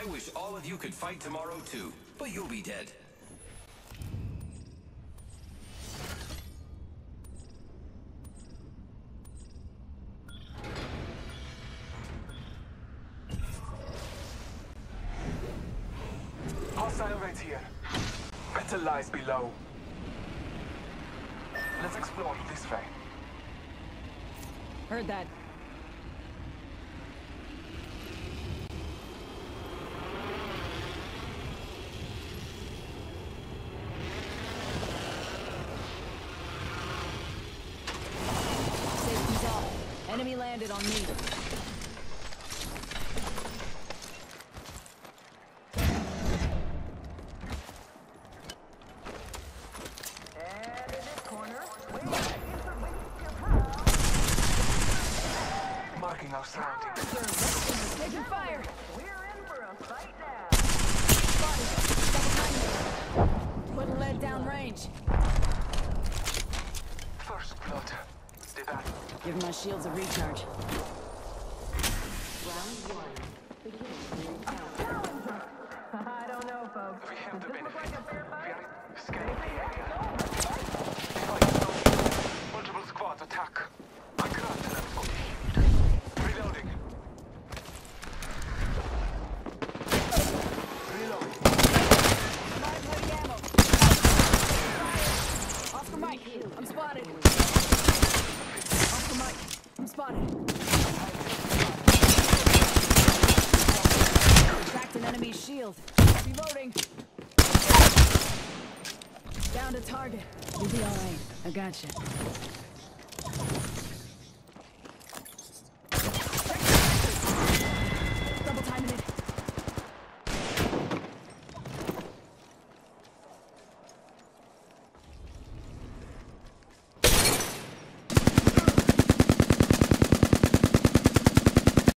I wish all of you could fight tomorrow too, but you'll be dead. Hostile right here. Better lies below. Let's explore this way. Heard that. Enemy landed on me. And in this corner, wait, Marking our surroundings. Taking fire. we're in for a fight now. Putting lead down range. Give my shields a recharge. I spotted. Cracked an enemy's shield. Reloading. Down to target. You'll be alright. I gotcha.